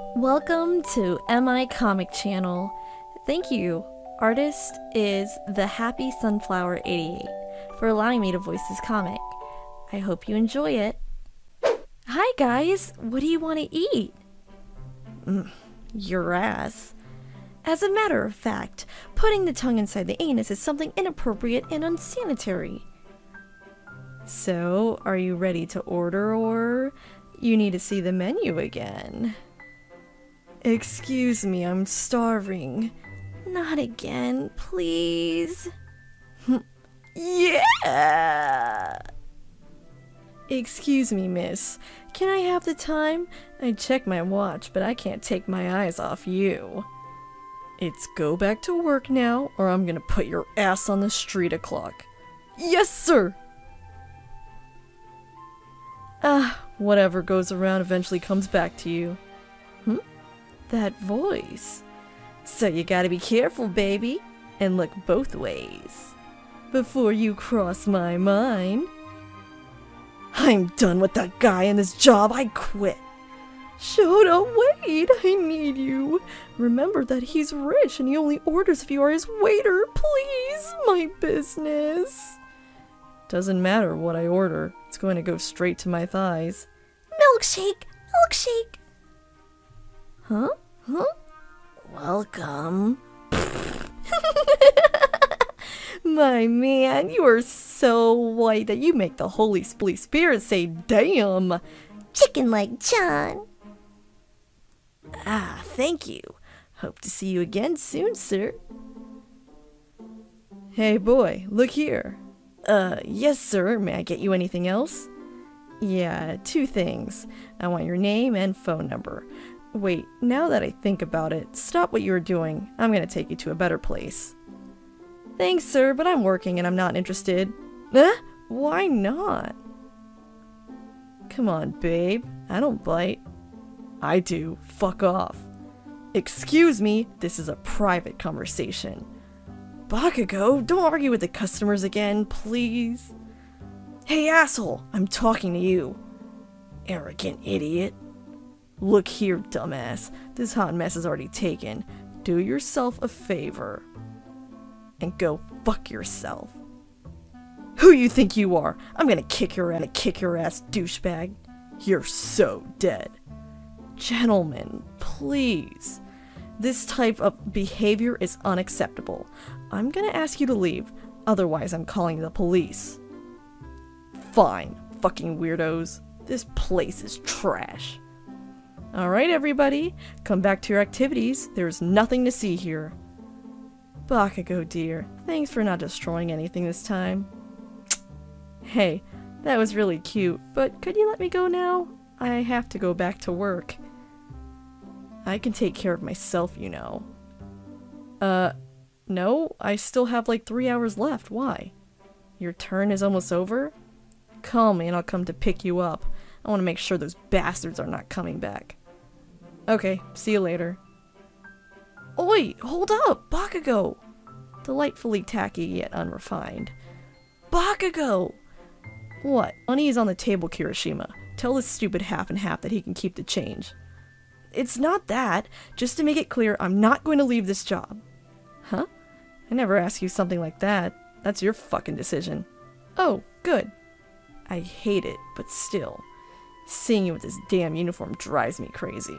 Welcome to MI Comic Channel. Thank you. Artist is the Happy Sunflower 88 for allowing me to voice this comic. I hope you enjoy it. Hi guys, what do you want to eat? Mm, your ass. As a matter of fact, putting the tongue inside the anus is something inappropriate and unsanitary. So, are you ready to order or you need to see the menu again? Excuse me, I'm starving. Not again, please. yeah! Excuse me, miss. Can I have the time? I checked my watch, but I can't take my eyes off you. It's go back to work now, or I'm gonna put your ass on the street o'clock. Yes, sir! Ah, whatever goes around eventually comes back to you. That voice. So you gotta be careful, baby, and look both ways. Before you cross my mind. I'm done with that guy and this job, I quit. Shota, wait, I need you. Remember that he's rich and he only orders if you are his waiter. Please, my business. Doesn't matter what I order, it's going to go straight to my thighs. Milkshake! Milkshake! Huh? Huh? Welcome. My man, you are so white that you make the Holy Spirit say damn. Chicken like John. Ah, thank you. Hope to see you again soon, sir. Hey boy, look here. Uh, yes sir, may I get you anything else? Yeah, two things. I want your name and phone number. Wait, now that I think about it, stop what you are doing. I'm gonna take you to a better place. Thanks, sir, but I'm working and I'm not interested. Eh? Why not? Come on, babe. I don't bite. I do. Fuck off. Excuse me, this is a private conversation. Bakugo, don't argue with the customers again, please. Hey, asshole, I'm talking to you. Arrogant idiot. Look here, dumbass. This hot mess is already taken. Do yourself a favor. And go fuck yourself. Who you think you are? I'm gonna kick your ass, kick your ass, douchebag. You're so dead. Gentlemen, please. This type of behavior is unacceptable. I'm gonna ask you to leave, otherwise I'm calling the police. Fine, fucking weirdos. This place is trash. Alright, everybody, come back to your activities. There's nothing to see here. Bakugo, dear, thanks for not destroying anything this time. Hey, that was really cute, but could you let me go now? I have to go back to work. I can take care of myself, you know. Uh, no, I still have like three hours left. Why? Your turn is almost over? Call me and I'll come to pick you up. I want to make sure those bastards are not coming back. Okay, see you later. Oi, hold up, Bakugo! Delightfully tacky yet unrefined. Bakugo! What? Money is on the table, Kirishima. Tell this stupid half and half that he can keep the change. It's not that. Just to make it clear, I'm not going to leave this job. Huh? I never asked you something like that. That's your fucking decision. Oh, good. I hate it, but still. Seeing you with this damn uniform drives me crazy.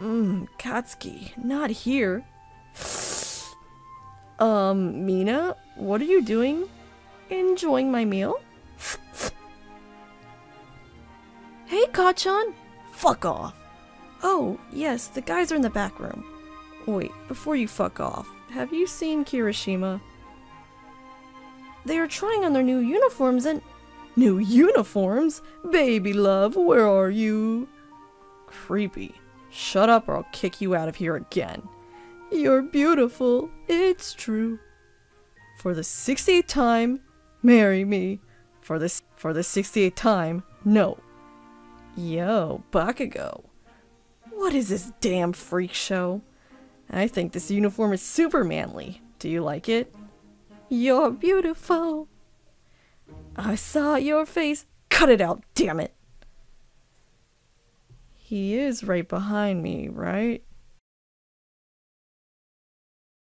Mmm, Katsuki, not here. um, Mina, what are you doing? Enjoying my meal? hey, Kacchan! Fuck off! Oh, yes, the guys are in the back room. Wait, before you fuck off, have you seen Kirishima? They are trying on their new uniforms and- New uniforms? Baby love, where are you? Creepy. Shut up or I'll kick you out of here again. You're beautiful, it's true. For the 68th time, marry me. For the, for the 68th time, no. Yo, Bakugo. What is this damn freak show? I think this uniform is super manly. Do you like it? You're beautiful. I saw your face. Cut it out, damn it. He is right behind me, right?